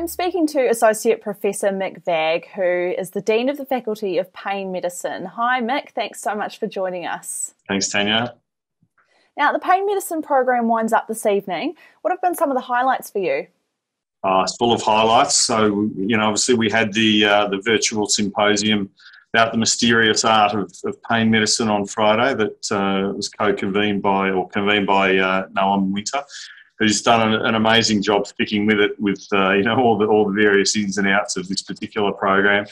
I'm speaking to Associate Professor Mick Vagg, who is the Dean of the Faculty of Pain Medicine. Hi, Mick. Thanks so much for joining us. Thanks, Tanya. Now, the pain medicine program winds up this evening. What have been some of the highlights for you? Uh, it's full of highlights. So, you know, obviously we had the uh, the virtual symposium about the mysterious art of, of pain medicine on Friday that uh, was co-convened by or convened by uh, Noam Winter, who's done an, an, amazing job sticking with it with uh, you know all the all the various ins and outs of this particular program.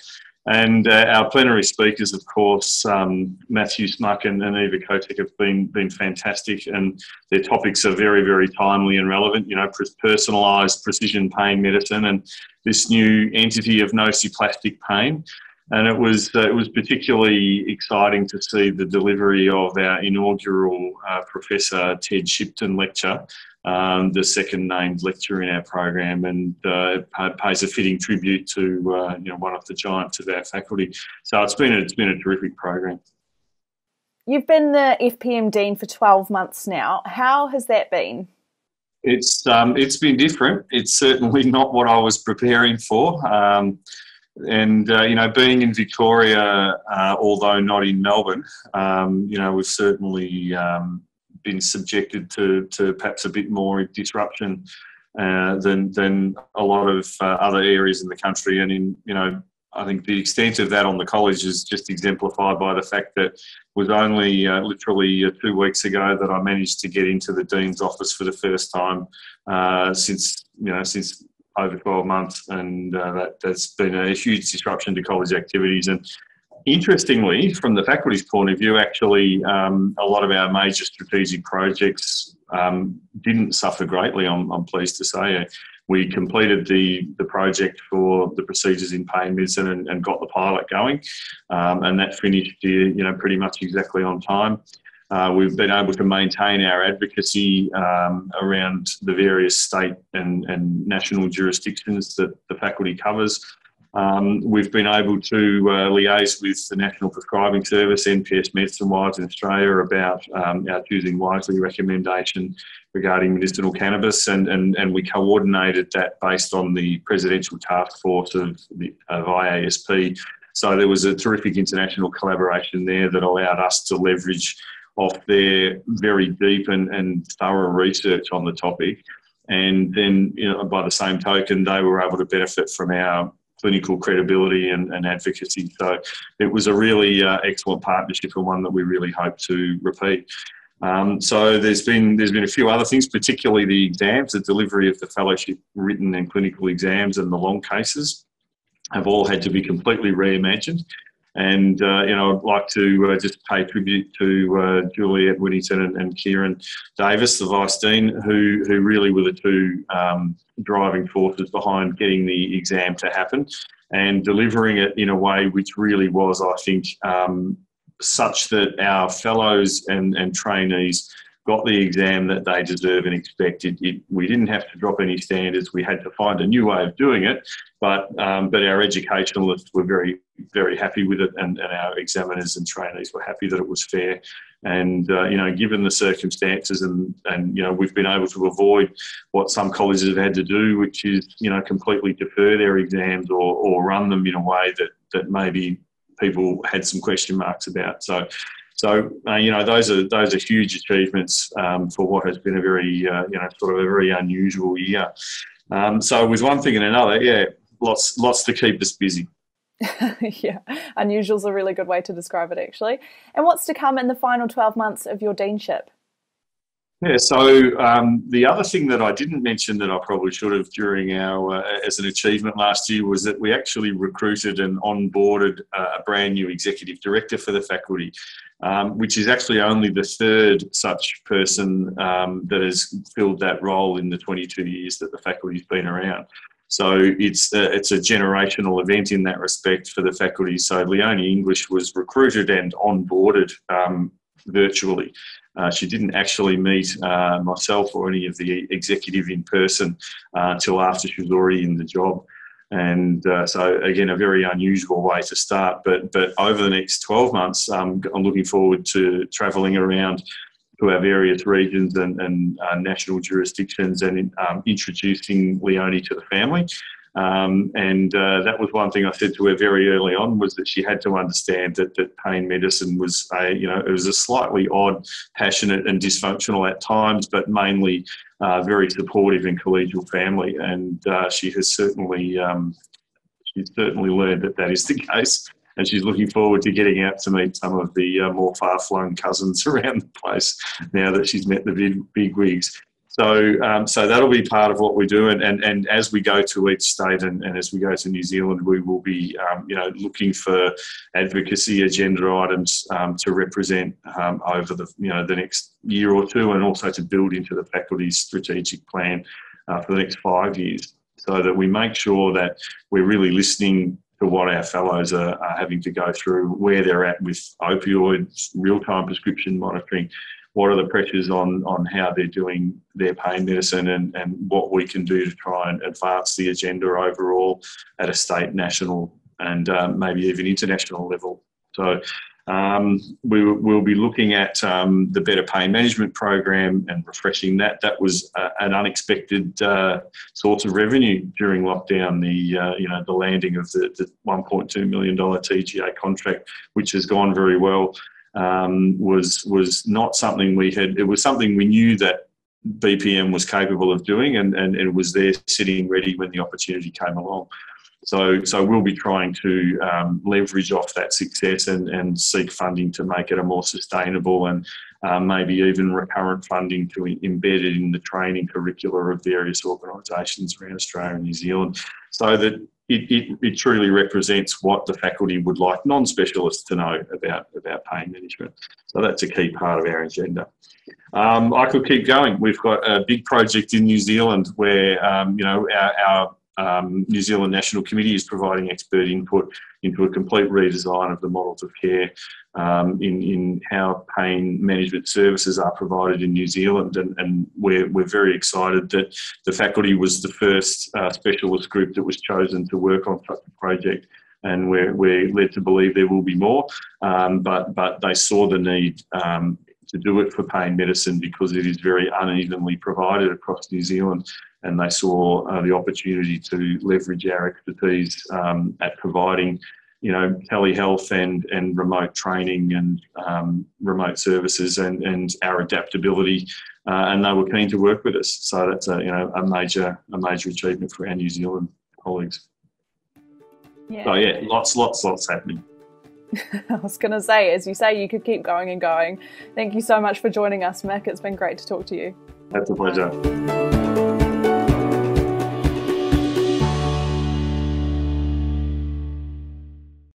And uh, our plenary speakers, of course, um, Matthew Smuck and, and Eva Kosek have been been fantastic, and their topics are very, very timely and relevant. You know, personalised precision pain medicine and this new entity of nociplastic pain. And it was uh, it was particularly exciting to see the delivery of our inaugural uh, Professor Ted Shipton lecture, um, the second named lecturer in our program, and uh, pays a fitting tribute to uh, you know one of the giants of our faculty. So it's been a, it's been a terrific program. You've been the FPM dean for twelve months now. How has that been? It's um, it's been different. It's certainly not what I was preparing for. Um, and uh, you know, being in Victoria, uh, although not in Melbourne, um, you know, we've certainly um, been subjected to, to perhaps a bit more disruption uh, than than a lot of uh, other areas in the country. And in you know, I think the extent of that on the college is just exemplified by the fact that it was only uh, literally uh, two weeks ago that I managed to get into the dean's office for the first time since you know since over 12 months, and uh, that, that's been a huge disruption to college activities. And interestingly, from the faculty's point of view, actually, um, a lot of our major strategic projects um, didn't suffer greatly, I'm, I'm, pleased to say. We completed the, the project for the procedures in pain medicine and, and got the pilot going, um, and that finished you know, pretty much exactly on time. Uh, we've been able to maintain our advocacy um, around the various state and, and national jurisdictions that the faculty covers. Um, we've been able to uh, liaise with the National Prescribing Service, NPS Medicine Wise in Australia, about um, our Choosing Wisely recommendation regarding medicinal cannabis, and, and, and we coordinated that based on the presidential task force of, the, of IASP. So there was a terrific international collaboration there that allowed us to leverage off their very deep and, and thorough research on the topic. And then, you know, by the same token, they were able to benefit from our clinical credibility and, and advocacy. So it was a really uh, excellent partnership and one that we really hope to repeat. Um, so there's been there's been a few other things, particularly the exams, the delivery of the fellowship written and clinical exams and the long cases have all had to be completely reimagined. And, uh, you know, I'd like to uh, just pay tribute to uh, Juliet Whittington and, and, Kieran Davis, the Vice Dean, who, who really were the two um, driving forces behind getting the exam to happen and delivering it in a way which really was, I think, um, such that our fellows and, and trainees got the exam that they deserve and expected. It, we didn't have to drop any standards. We had to find a new way of doing it, but um, but our educationalists were very very happy with it, and, and our examiners and trainees were happy that it was fair. And uh, you know, given the circumstances, and and you know, we've been able to avoid what some colleges have had to do, which is you know, completely defer their exams or or run them in a way that that maybe people had some question marks about. So so uh, you know those are those are huge achievements um, for what has been a very uh, you know sort of a very unusual year. Um, so with one thing and another, yeah, lots lots to keep us busy. yeah, unusual is a really good way to describe it actually. And what's to come in the final twelve months of your deanship? Yeah, so um, the other thing that I didn't mention that I probably should have during our, uh, as an achievement last year was that we actually recruited and onboarded uh, a brand new executive director for the faculty, um, which is actually only the third such person um, that has filled that role in the 22 years that the faculty's been around. So it's a, it's a generational event in that respect for the faculty. So Leonie English was recruited and onboarded um, virtually. Uh, she didn't actually meet uh, myself or any of the executive in person uh, until after she was already in the job. And uh, so, again, a very unusual way to start. But but over the next 12 months, um, I'm looking forward to travelling around to our various regions and, and uh, national jurisdictions and um, introducing Leonie to the family. Um, and uh, that was one thing I said to her very early on was that she had to understand that, that pain medicine was a, you know, it was a slightly odd, passionate and dysfunctional at times, but mainly uh, very supportive and collegial family. And uh, she has certainly, um, she's certainly learned that that is the case. And she's looking forward to getting out to meet some of the uh, more far-flung cousins around the place now that she's met the big, big wigs. So, um, so that'll be part of what we do, and, and, and as we go to each state and, and as we go to New Zealand, we will be, um, you know, looking for advocacy agenda items um, to represent um, over the, you know, the next year or two, and also to build into the faculty's strategic plan uh, for the next five years, so that we make sure that we're really listening to what our fellows are, are having to go through, where they're at with opioids, real-time prescription monitoring what are the pressures on on how they're doing their pain medicine and, and what we can do to try and advance the agenda overall at a state, national, and um, maybe even international level. So um, we will be looking at um, the Better Pain Management Program and refreshing that. That was uh, an unexpected uh, source of revenue during lockdown. The uh, you know the landing of the, the 1.2 million dollar TGA contract, which has gone very well um, was was not something we had. It was something we knew that BPM was capable of doing, and, and it was there sitting ready when the opportunity came along. So, so we'll be trying to um, leverage off that success and, and seek funding to make it a more sustainable and um, maybe even recurrent funding to embed it in the training curricula of various organisations around Australia and New Zealand so that it, it, it, truly represents what the faculty would like non-specialists to know about, about pain management. So that's a key part of our agenda. Um, I could keep going. We've got a big project in New Zealand where, um, you know, our, our um, New Zealand National Committee is providing expert input into a complete redesign of the models of care um, in, in how pain management services are provided in New Zealand. And, and we're, we're very excited that the faculty was the first uh, specialist group that was chosen to work on such a project. And we're, we're led to believe there will be more, um, but, but they saw the need um, to do it for pain medicine because it is very unevenly provided across New Zealand and they saw uh, the opportunity to leverage our expertise um, at providing, you know, telehealth and and remote training and um, remote services and and our adaptability, uh, and they were keen to work with us. So that's a you know a major a major achievement for our New Zealand colleagues. Yeah. So yeah, lots lots lots happening. I was going to say, as you say, you could keep going and going. Thank you so much for joining us, Mick. It's been great to talk to you. That's a pleasure.